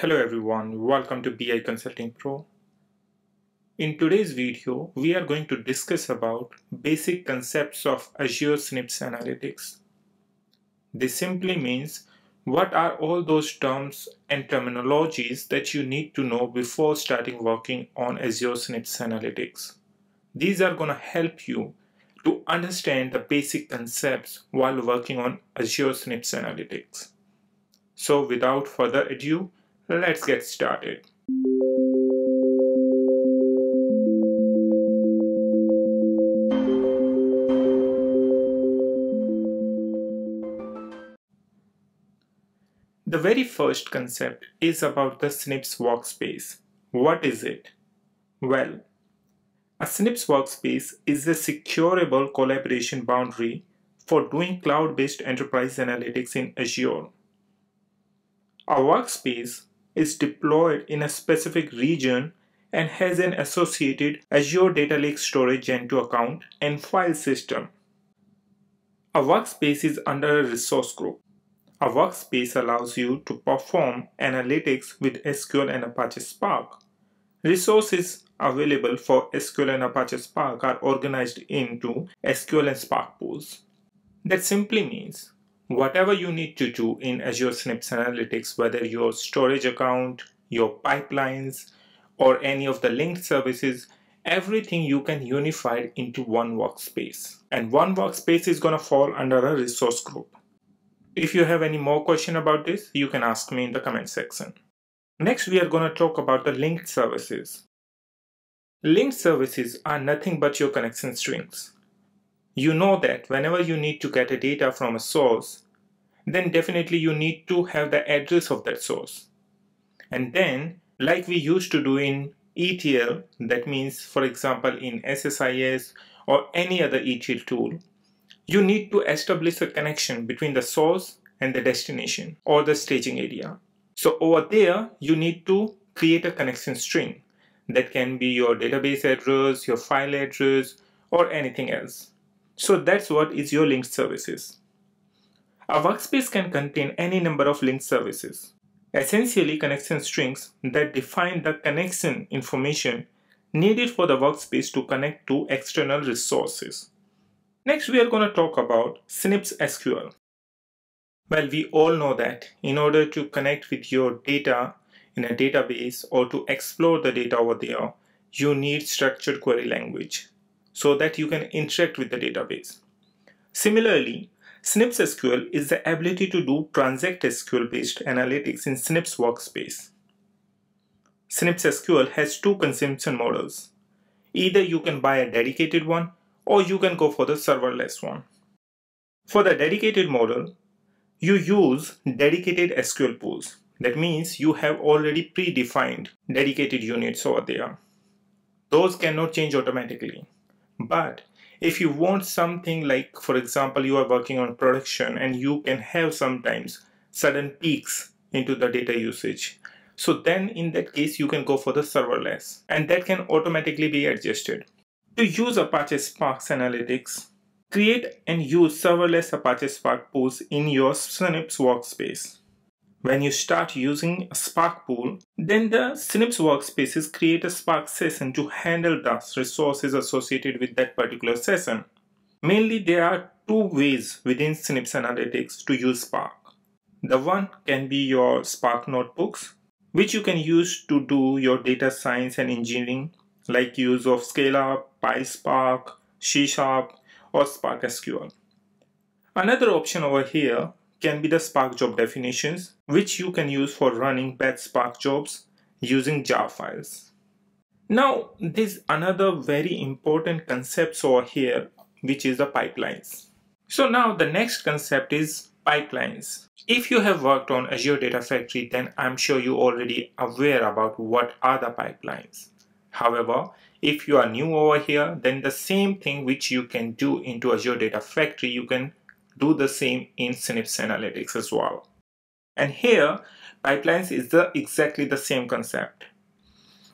Hello everyone, welcome to BI Consulting Pro. In today's video, we are going to discuss about basic concepts of Azure Synapse Analytics. This simply means what are all those terms and terminologies that you need to know before starting working on Azure Synapse Analytics. These are going to help you to understand the basic concepts while working on Azure Synapse Analytics. So without further ado, Let's get started. The very first concept is about the Synapse workspace. What is it? Well, a Synapse workspace is a secureable collaboration boundary for doing cloud-based enterprise analytics in Azure. A workspace is deployed in a specific region and has an associated Azure Data Lake Storage Gen2 account and file system. A workspace is under a resource group. A workspace allows you to perform analytics with SQL and Apache Spark. Resources available for SQL and Apache Spark are organized into SQL and Spark pools. That simply means whatever you need to do in Azure Synapse Analytics, whether your storage account, your pipelines, or any of the linked services, everything you can unify into one workspace. And one workspace is going to fall under a resource group. If you have any more question about this, you can ask me in the comment section. Next, we are going to talk about the linked services. Linked services are nothing but your connection strings you know that whenever you need to get a data from a source, then definitely you need to have the address of that source. And then, like we used to do in ETL, that means, for example, in SSIS or any other ETL tool, you need to establish a connection between the source and the destination or the staging area. So over there, you need to create a connection string that can be your database address, your file address, or anything else. So that's what is your linked services. A workspace can contain any number of linked services, essentially connection strings that define the connection information needed for the workspace to connect to external resources. Next, we are going to talk about Synapse SQL. Well, we all know that in order to connect with your data in a database or to explore the data over there, you need structured query language so that you can interact with the database. Similarly, Synapse SQL is the ability to do Transact SQL based analytics in Synapse Workspace. Synapse SQL has two consumption models. Either you can buy a dedicated one or you can go for the serverless one. For the dedicated model, you use dedicated SQL pools. That means you have already predefined dedicated units over there. Those cannot change automatically. But if you want something like, for example, you are working on production and you can have sometimes sudden peaks into the data usage. So then in that case, you can go for the serverless and that can automatically be adjusted. To use Apache Spark Analytics, create and use serverless Apache Spark pools in your Synapse workspace. When you start using a Spark pool, then the Synapse workspaces create a Spark session to handle the resources associated with that particular session. Mainly there are two ways within Synapse Analytics to use Spark. The one can be your Spark notebooks, which you can use to do your data science and engineering, like use of Scala, PySpark, C Sharp, or Spark SQL. Another option over here can be the Spark job definitions, which you can use for running batch Spark jobs using jar files. Now, there's another very important concept over here, which is the pipelines. So now the next concept is pipelines. If you have worked on Azure Data Factory, then I'm sure you already aware about what are the pipelines. However, if you are new over here, then the same thing which you can do into Azure Data Factory, you can do the same in Synapse Analytics as well. And here, pipelines is the exactly the same concept.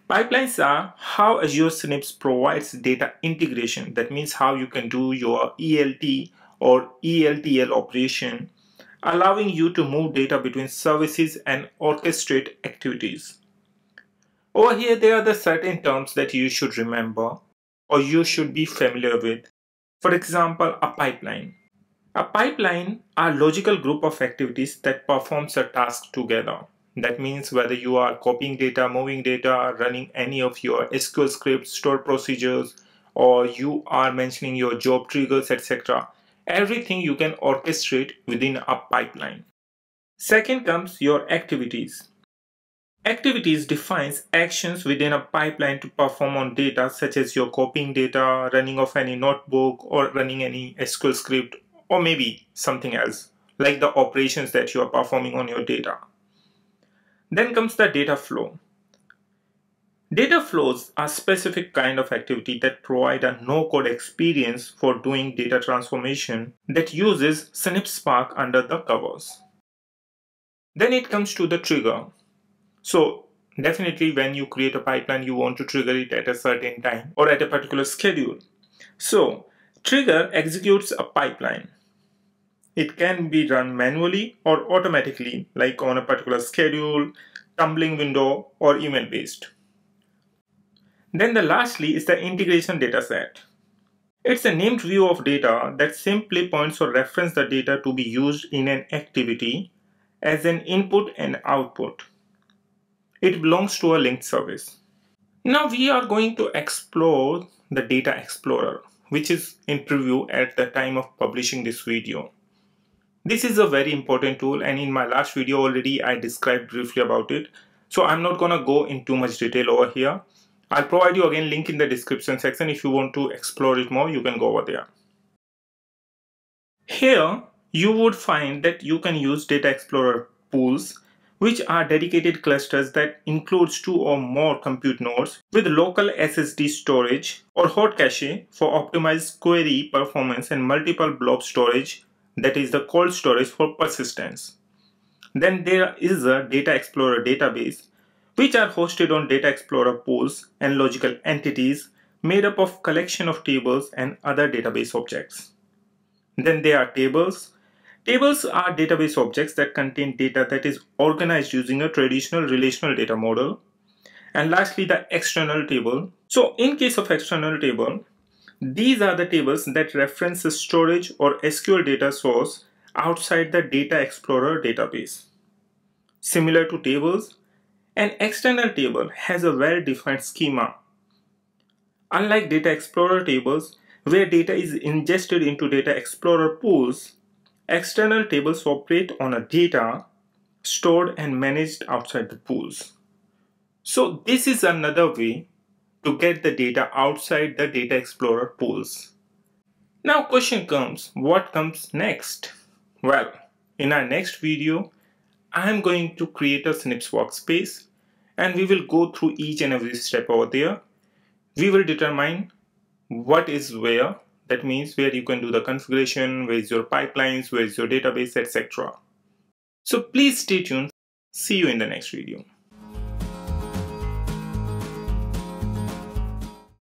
Pipelines are how Azure Synapse provides data integration. That means how you can do your ELT or ELTL operation allowing you to move data between services and orchestrate activities. Over here, there are the certain terms that you should remember or you should be familiar with. For example, a pipeline. A pipeline are logical group of activities that performs a task together. That means whether you are copying data, moving data, running any of your SQL scripts, store procedures, or you are mentioning your job triggers, etc. Everything you can orchestrate within a pipeline. Second comes your activities. Activities defines actions within a pipeline to perform on data such as your copying data, running of any notebook or running any SQL script or maybe something else like the operations that you are performing on your data. Then comes the data flow. Data flows are specific kind of activity that provide a no-code experience for doing data transformation that uses Synapse Spark under the covers. Then it comes to the trigger. So definitely when you create a pipeline, you want to trigger it at a certain time or at a particular schedule. So trigger executes a pipeline. It can be run manually or automatically like on a particular schedule, tumbling window or email based. Then the lastly is the integration dataset. It's a named view of data that simply points or reference the data to be used in an activity as an input and output. It belongs to a linked service. Now we are going to explore the Data Explorer, which is in preview at the time of publishing this video. This is a very important tool and in my last video already I described briefly about it. So I'm not gonna go in too much detail over here. I'll provide you again link in the description section. If you want to explore it more, you can go over there. Here, you would find that you can use Data Explorer pools which are dedicated clusters that includes two or more compute nodes with local SSD storage or hot cache for optimized query performance and multiple blob storage that is the cold storage for persistence. Then there is a Data Explorer database which are hosted on Data Explorer pools and logical entities made up of collection of tables and other database objects. Then there are tables Tables are database objects that contain data that is organized using a traditional relational data model. And lastly, the external table. So in case of external table, these are the tables that reference a storage or SQL data source outside the Data Explorer database. Similar to tables, an external table has a well-defined schema. Unlike Data Explorer tables, where data is ingested into Data Explorer pools, External tables operate on a data stored and managed outside the pools. So this is another way to get the data outside the Data Explorer pools. Now question comes, what comes next? Well, in our next video, I am going to create a Synapse workspace and we will go through each and every step over there. We will determine what is where that means where you can do the configuration, where is your pipelines, where is your database, etc. So please stay tuned. See you in the next video.